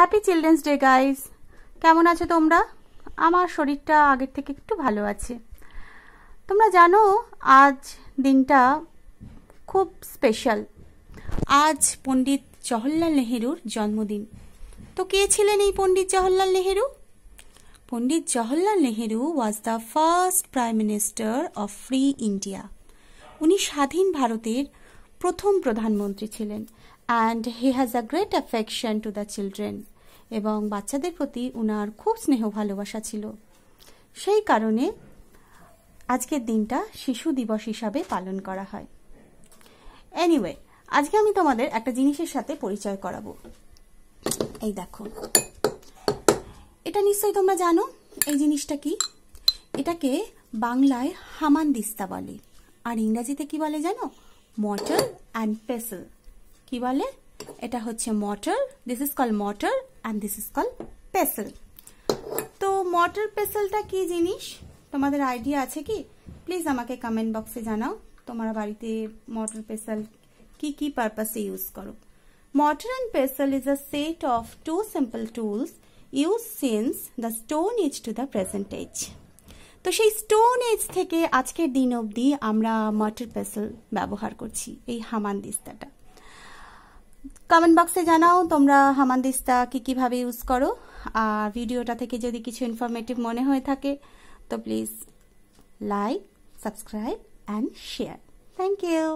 Happy children's day guys কেমন আছো তোমরা? আমার শরীরটা আগের থেকে একটু ভালো আছে। তোমরা জানো, আজ দিনটা খুব স্পেশাল আজ পণ্ডিত জওহরলাল নেহেরুর জন্মদিন। তো কে ছিলেন এই Pandit Jawaharlal Nehru? Pandit Jawaharlal Nehru was the first prime minister of free India উনি স্বাধীন ভারতের প্রথম প্রধানমন্ত্রী ছিলেন। And he has a great affection to the children এবং বাচ্চাদের প্রতি উনার খুব স্নেহ ভালোবাসা ছিল। সেই কারণে আজকের দিনটা শিশু দিবস হিসাবে পালন করা হয়। এনিওয়ে আজকে আমি তোমাদের একটা জিনিসের সাথে পরিচয় করাবো। এই দেখো। এটা নিশ্চয়ই তোমরা জানো, এই জিনিসটা কি? এটাকে বাংলায় হামান দিস্তা বলে। আর ইংরাজিতে কি বলে জানো? মটর অ্যান্ড পেসেল কি বলে? এটা হচ্ছে mortar this is call mortar and this is call pestle তো মটর পেসেলটা কি জিনিস? তোমাদের আইডিয়া আছে কি? প্লিজ আমাকে কমেন্ট বক্সে জানাও, তোমার বাড়িতে মটর পেসেল কি কি পারপাসে ইউজ করো। Mortar and pestle is a set of two simple tools use since the stone age to the present age তো সেই স্টোন এজ থেকে আজকের দিন অবধি আমরা মটর পেসেল ব্যবহার করছি, এই হামান দিস্তাটা। কমেন্ট বক্সে জানাও তোমরা হামানদিস্তা কি কীভাবে ইউজ করো। আর ভিডিওটা থেকে যদি কিছু ইনফরমেটিভ মনে হয়ে থাকে, তো please like subscribe and share thank you